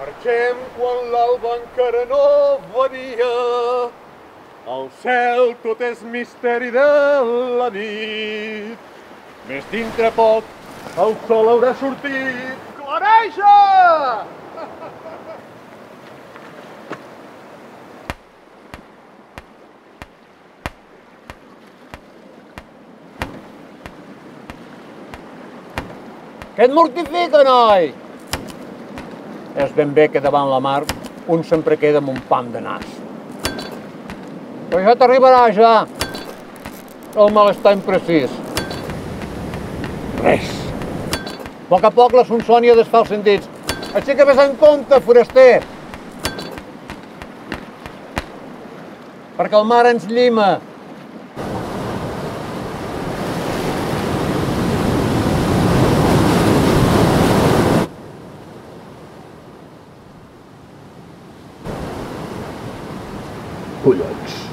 Marxem quan l'alba encara no venia. Al cel tot és misteri de la nit. Més dintre poc el sol haurà sortit. Clareja! Què et mortifica, noi? És ben bé que davant la mar un sempre queda amb un pam de nas. Però ja t'arribarà, ja. El malestar imprecís. Res. A poc a poc la sonsònia desfà els sentits. Així que vés en compte, foraster. Perquè el mar ens llima. Pulhões.